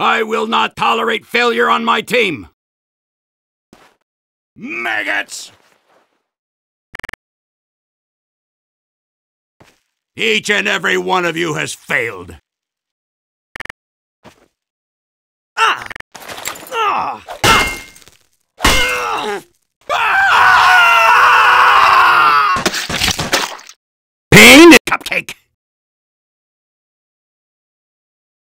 I will not tolerate failure on my team! Maggots! Each and every one of you has failed. Ah! Ah!